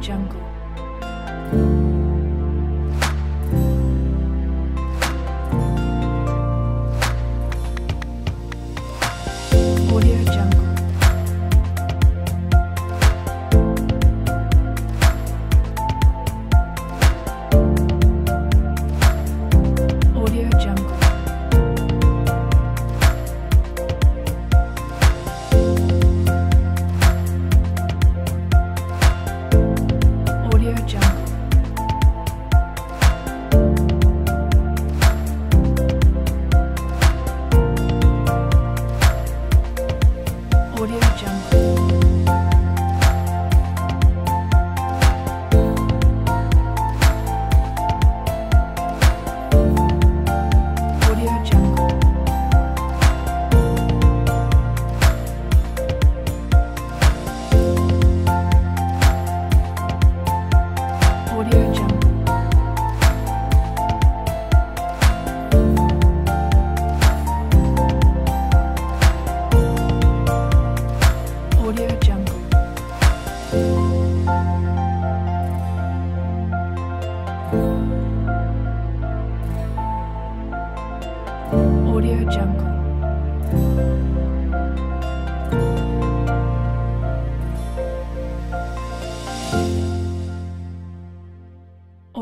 Jungle.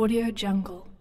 Audio Jungle.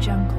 jungle.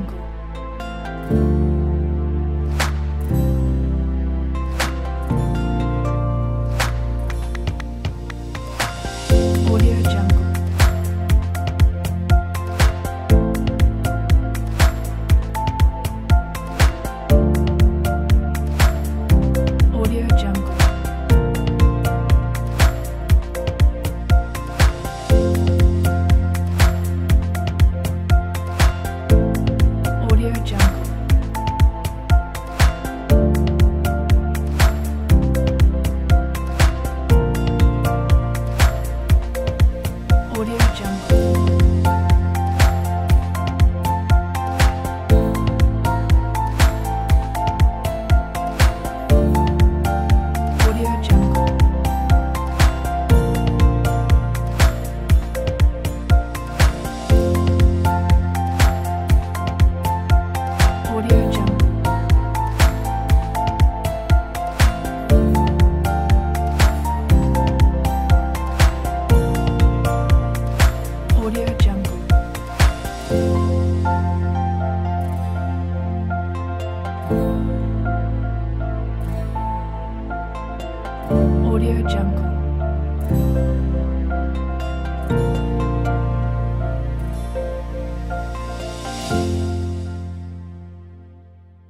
Jungle.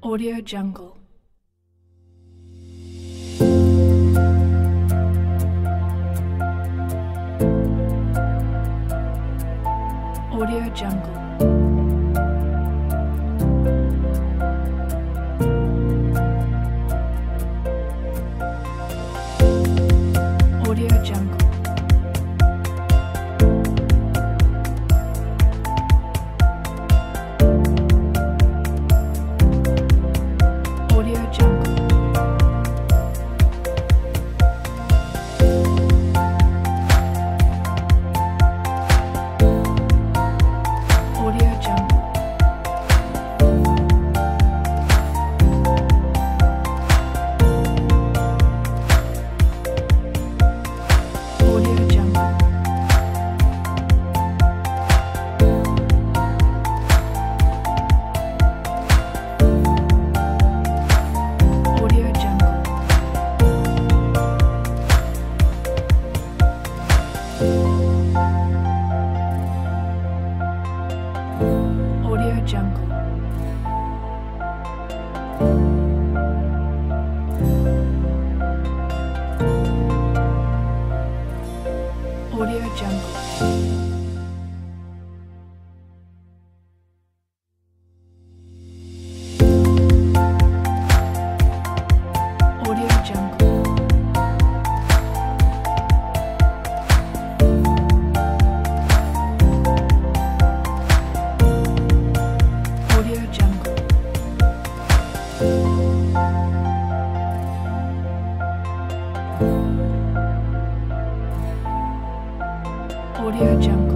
Audio Jungle. Jungle. Audio jump.